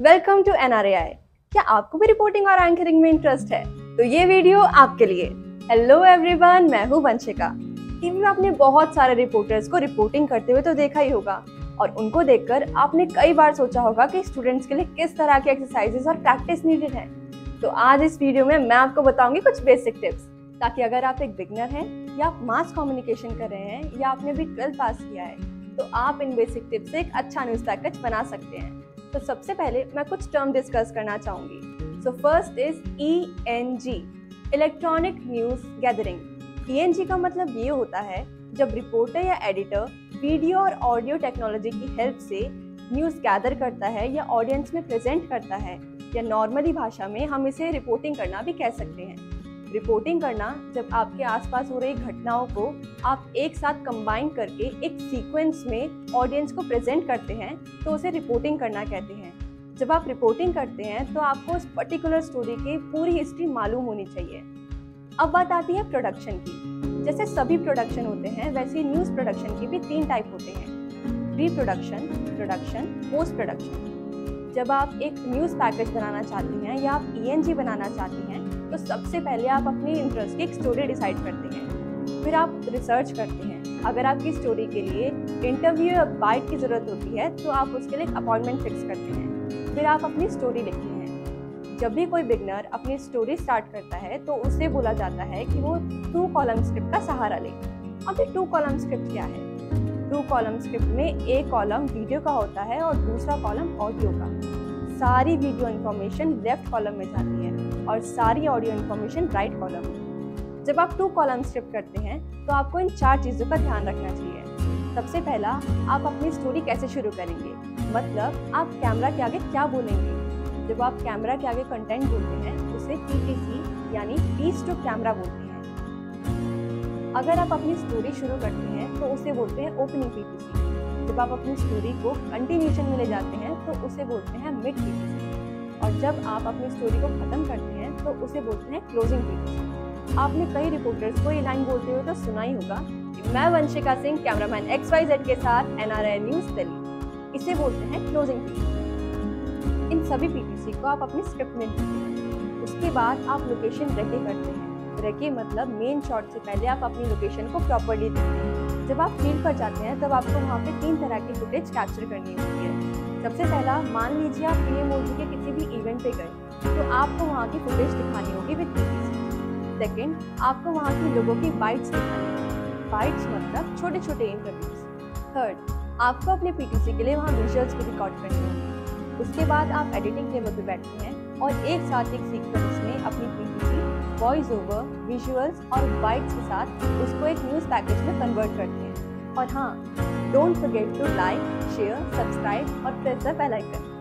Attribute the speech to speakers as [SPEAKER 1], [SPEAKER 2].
[SPEAKER 1] Welcome to NRAI क्या आपको भी रिपोर्टिंग और एंकरिंग में इंटरेस्ट है? तो ये वीडियो आपके लिए। हेलो एवरीवन मैं हूँ वंशिका। टीवी में आपने बहुत सारे रिपोर्टर्स को रिपोर्टिंग करते हुए तो देखा ही होगा। और उनको देखकर आपने कई बार सोचा होगा कि स्टूडेंट्स के लिए किस तरह के एक्सरसाइजेस और प्रैक्टिस नीडेड है। तो आज इस वीडियो में मैं आपको बताऊँगी कुछ बेसिक टिप्स ताकि अगर आप एक बिगनर हैं, या आप मास कम्युनिकेशन कर रहे हैं, या आपने भी ट्वेल्थ पास किया है तो आप इन बेसिक टिप्स से एक अच्छा न्यूज़ पैकेज बना सकते हैं। तो सबसे पहले मैं कुछ टर्म डिस्कस करना चाहूँगी। So first is E N G electronic news gathering E N G का मतलब ये होता है, जब रिपोर्टर या एडिटर वीडियो और ऑडियो टेक्नोलॉजी की हेल्प से न्यूज़ गैदर करता है या ऑडियंस में प्रेजेंट करता है, या नॉर्मली भाषा में हम इसे रिपोर्टिंग करना भी कह सकते हैं। रिपोर्टिंग करना जब आपके आसपास हो रही घटनाओं को, आप एक साथ कंबाइन करके एक सीक्वेंस में ऑडियंस को प्रेजेंट करते हैं तो उसे रिपोर्टिंग करना कहते हैं। जब आप रिपोर्टिंग करते हैं तो आपको उस पर्टिकुलर स्टोरी की पूरी हिस्ट्री मालूम होनी चाहिए। अब बात आती है प्रोडक्शन की। जैसे सभी प्रोडक्शन होते हैं, वैसे न्यूज़ प्रोडक्शन की भी तीन टाइप होते हैं। Pre production production post production जब आप एक न्यूज़ पैकेज बनाना चाहती हैं या आप ई e बनाना चाहती हैं तो सबसे पहले आप अपनी इंटरेस्ट की एक स्टोरी डिसाइड करते हैं। फिर आप रिसर्च करते हैं। अगर आपकी स्टोरी के लिए इंटरव्यू या बाइट की ज़रूरत होती है तो आप उसके लिए अपॉइंटमेंट फिक्स करते हैं। फिर आप अपनी स्टोरी लिखते हैं। जब भी कोई बिगनर अपनी स्टोरी स्टार्ट करता है तो उसे बोला जाता है कि वो टू कॉलम स्क्रिप्ट का सहारा ले। अब ये टू कॉलम स्क्रिप्ट क्या है? टू कॉलम स्क्रिप्ट में एक कॉलम वीडियो का होता है और दूसरा कॉलम ऑडियो का। सारी वीडियो इन्फॉर्मेशन लेफ़्ट कॉलम में जाती है और सारी ऑडियो इन्फॉर्मेशन राइट कॉलम में। जब आप टू कॉलम स्क्रिप्ट करते हैं तो आपको इन चार चीज़ों का ध्यान रखना चाहिए। सबसे पहला, आप अपनी स्टोरी कैसे शुरू करेंगे? मतलब आप कैमरा के आगे क्या बोलेंगे? जब आप कैमरा के आगे कंटेंट बोलते हैं, उसे पीटीसी यानी पीस टू कैमरा बोलते हैं। अगर आप अपनी स्टोरी शुरू करते हैं तो उसे बोलते हैं ओपनिंग पीटीसी जब आप अपनी स्टोरी को कंटिन्यूशन में ले जाते हैं तो उसे बोलते हैं मिड पीटीसी और जब आप अपनी स्टोरी को ख़त्म करते हैं तो उसे बोलते हैं क्लोजिंग पीस आपने कई रिपोर्टर्स को ये लाइन बोलते हुए तो सुना ही होगा मैं Vanshika Singh cameraman X Y Z के साथ N R I news Delhi इसे बोलते हैं क्लोजिंग पीस इन सभी पीटीसी को आप अपनी स्क्रिप्ट में लिखते हैं. उसके बाद आप लोकेशन रेके करते हैं. रेके मतलब मेन शॉट से पहले आप अपनी लोकेशन को प्रॉपरली देखते हैं. जब आप फ़ील्ड पर जाते हैं, तब आपको वहाँ पे तीन तरह की फुटेज कैप्चर करनी होती है। सबसे पहला, मान लीजिए आप पी एम के किसी भी इवेंट पे गए तो आपको वहाँ की फुटेज दिखानी होगी विद सेकेंड आपको वहाँ की लोगों की बाइट्स दिखानी होगी। बाइट्स मतलब छोटे छोटे इंटरव्यूज़ थर्ड आपको अपने पीटीसी के लिए वहाँ विजुअल्स को रिकॉर्ड करनी होगी। उसके बाद आप एडिटिंग टेबल पर बैठते हैं और एक साथ एक सीक्वेंस में अपनी पीटीसी वॉइस ओवर विजुअल्स और बाइट्स के साथ उसको एक न्यूज़ पैकेज में कन्वर्ट करते हैं। और हाँ don't forget to like share subscribe और प्रेस द बेल आइकन